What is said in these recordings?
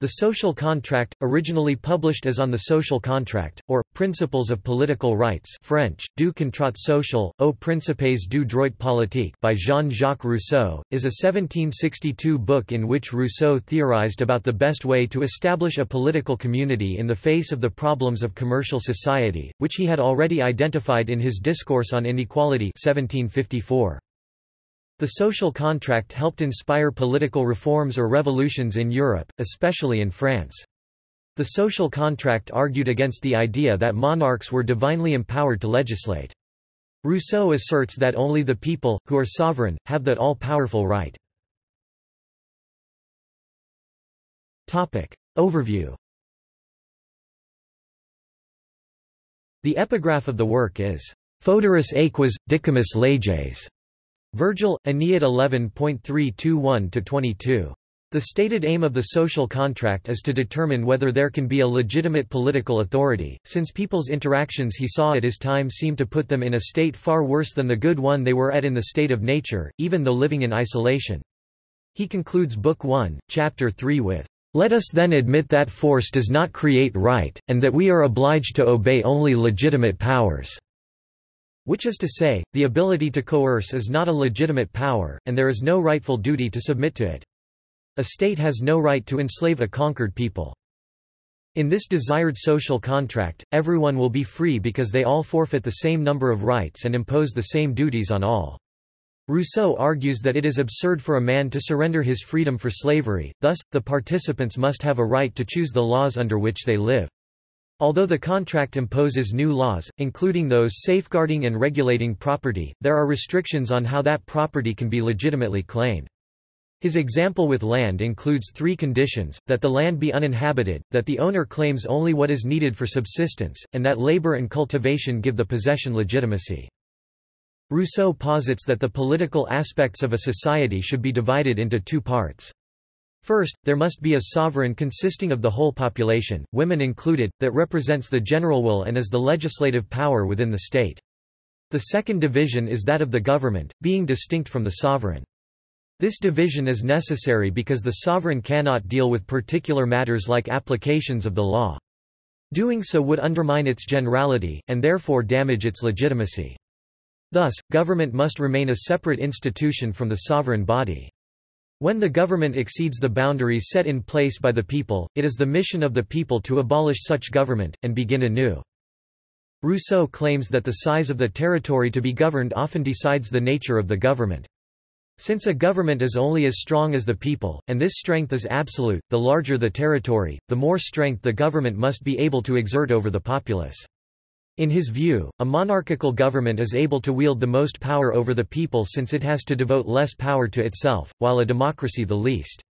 The Social Contract, originally published as On the Social Contract, or, Principles of Political Rights French, Du contrat social, aux principes du droit politique by Jean-Jacques Rousseau, is a 1762 book in which Rousseau theorized about the best way to establish a political community in the face of the problems of commercial society, which he had already identified in his Discourse on Inequality 1754. The social contract helped inspire political reforms or revolutions in Europe, especially in France. The social contract argued against the idea that monarchs were divinely empowered to legislate. Rousseau asserts that only the people, who are sovereign, have that all-powerful right. Topic. Overview The epigraph of the work is, Foederis aequas, dicamus leges, Virgil, Aeneid 11.321-22. The stated aim of the social contract is to determine whether there can be a legitimate political authority, since people's interactions he saw at his time seemed to put them in a state far worse than the good one they were at in the state of nature, even though living in isolation. He concludes Book 1, Chapter 3 with, "...let us then admit that force does not create right, and that we are obliged to obey only legitimate powers." Which is to say, the ability to coerce is not a legitimate power, and there is no rightful duty to submit to it. A state has no right to enslave a conquered people. In this desired social contract, everyone will be free because they all forfeit the same number of rights and impose the same duties on all. Rousseau argues that it is absurd for a man to surrender his freedom for slavery, thus, the participants must have a right to choose the laws under which they live. Although the contract imposes new laws, including those safeguarding and regulating property, there are restrictions on how that property can be legitimately claimed. His example with land includes three conditions, that the land be uninhabited, that the owner claims only what is needed for subsistence, and that labor and cultivation give the possession legitimacy. Rousseau posits that the political aspects of a society should be divided into two parts. First, there must be a sovereign consisting of the whole population, women included, that represents the general will and is the legislative power within the state. The second division is that of the government, being distinct from the sovereign. This division is necessary because the sovereign cannot deal with particular matters like applications of the law. Doing so would undermine its generality, and therefore damage its legitimacy. Thus, government must remain a separate institution from the sovereign body. When the government exceeds the boundaries set in place by the people, it is the mission of the people to abolish such government, and begin anew. Rousseau claims that the size of the territory to be governed often decides the nature of the government. Since a government is only as strong as the people, and this strength is absolute, the larger the territory, the more strength the government must be able to exert over the populace. In his view, a monarchical government is able to wield the most power over the people since it has to devote less power to itself, while a democracy the least.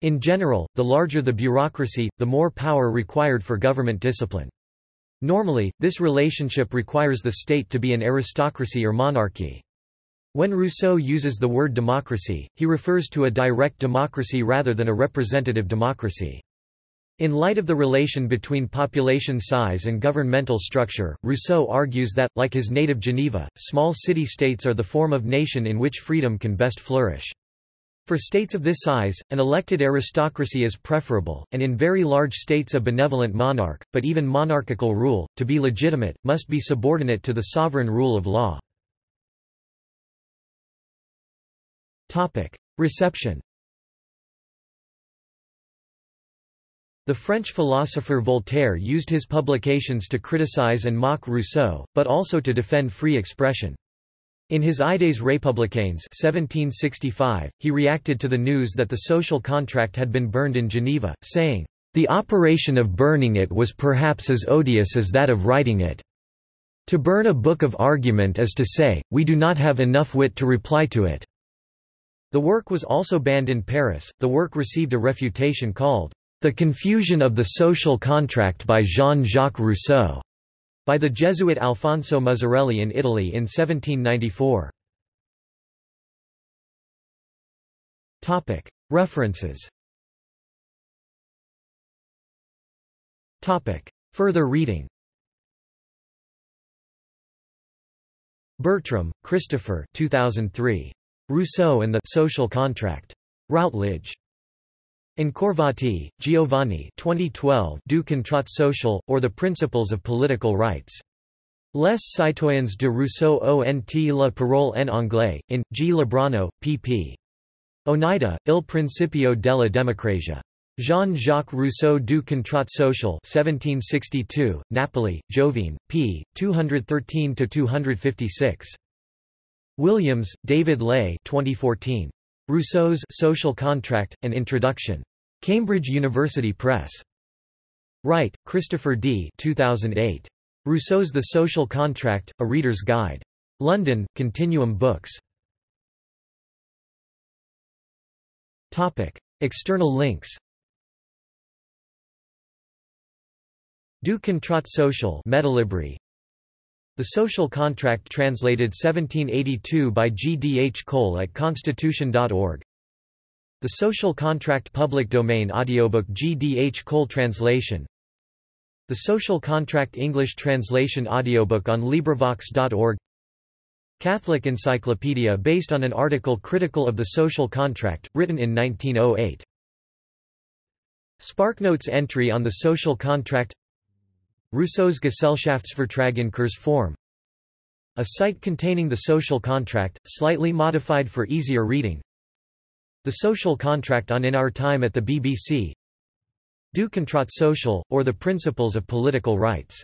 In general, the larger the bureaucracy, the more power required for government discipline. Normally, this relationship requires the state to be an aristocracy or monarchy. When Rousseau uses the word democracy, he refers to a direct democracy rather than a representative democracy. In light of the relation between population size and governmental structure, Rousseau argues that, like his native Geneva, small city-states are the form of nation in which freedom can best flourish. For states of this size, an elected aristocracy is preferable, and in very large states a benevolent monarch, but even monarchical rule, to be legitimate, must be subordinate to the sovereign rule of law. Reception The French philosopher Voltaire used his publications to criticize and mock Rousseau, but also to defend free expression. In his Idées républicaines 1765, he reacted to the news that the social contract had been burned in Geneva, saying, "...the operation of burning it was perhaps as odious as that of writing it. To burn a book of argument is to say, we do not have enough wit to reply to it." The work was also banned in Paris. The work received a refutation called the Confusion of the Social Contract by Jean-Jacques Rousseau, by the Jesuit Alfonso Muzzarelli in Italy in 1794. References Further reading Bertram, Christopher 2003. Rousseau and the Social Contract. Routledge. Incorvati, Giovanni 2012 Du contrat social, or The Principles of Political Rights. Les citoyens de Rousseau ont la parole en anglais, in, G. Lebrano, pp. Oneida, Il Principio della Democrazia. Jean-Jacques Rousseau du contrat social 1762, Napoli, Jovene, p. 213–256. Williams, David Lay 2014. Rousseau's Social Contract, An Introduction. Cambridge University Press. Wraight, Christopher D. 2008. Rousseau's The Social Contract, A Reader's Guide. London, Continuum Books. External links Du contrat social Metalibri. The Social Contract translated 1782 by G. D. H. Cole at constitution.org The Social Contract public domain audiobook G. D. H. Cole translation The Social Contract English translation audiobook on LibriVox.org Catholic Encyclopedia based on an article critical of the social contract, written in 1908. SparkNotes entry on the social contract Rousseau's Gesellschaftsvertrag in Kurzform A site containing the social contract, slightly modified for easier reading. The Social Contract on In Our Time at the BBC Du Contrat Social, or The Principles of Political Rights